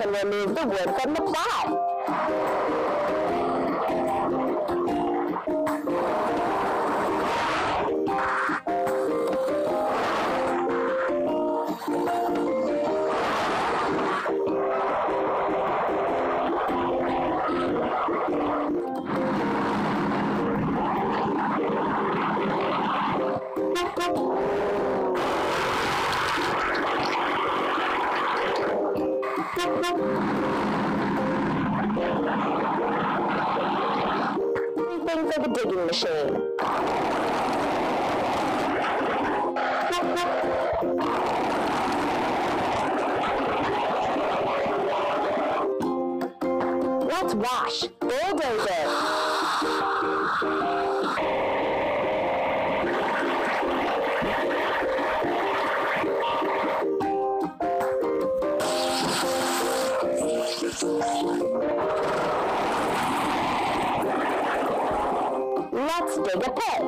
can remove the wood from the plot. Thing for the digging machine. Let's wash. Bulldozer. Let's dig a pit.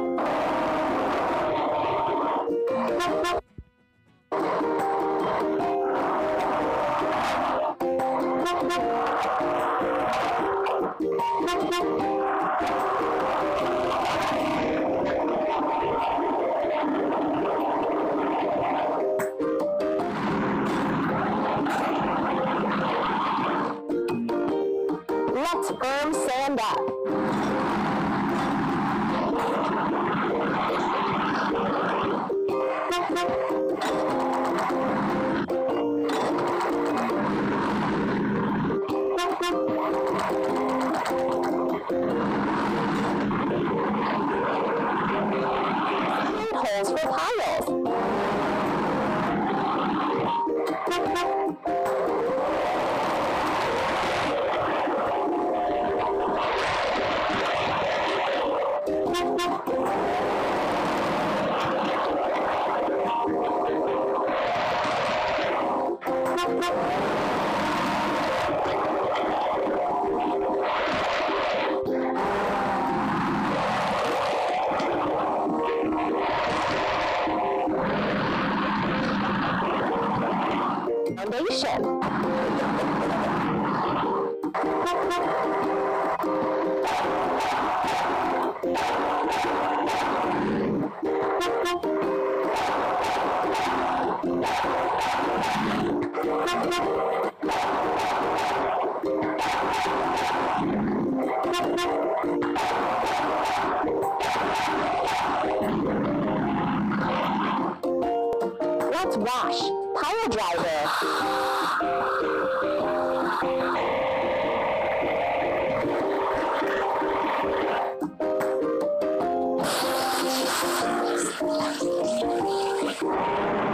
Let's firm sand up. Foundation. Let's wash. Pile driver.